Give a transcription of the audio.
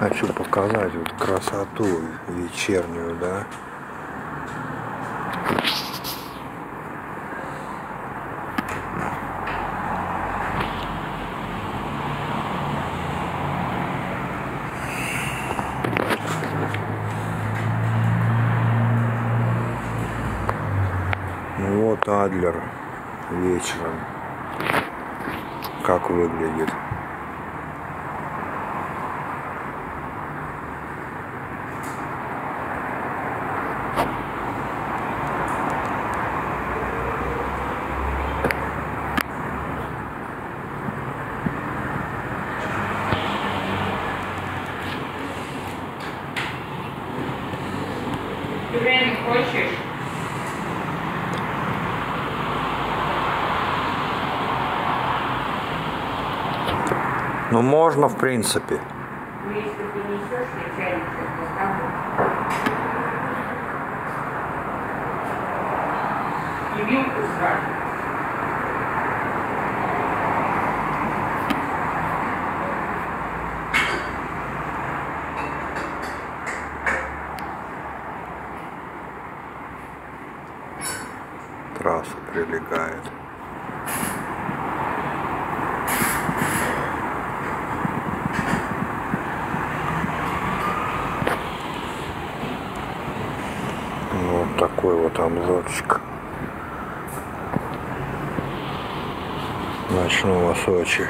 Хочу показать вот красоту вечернюю, да. Вот Адлер вечером. Как выглядит. Пюре хочешь? Ну можно в принципе. Ну, если Вот такой вот обзорчик. Ночного Сочи.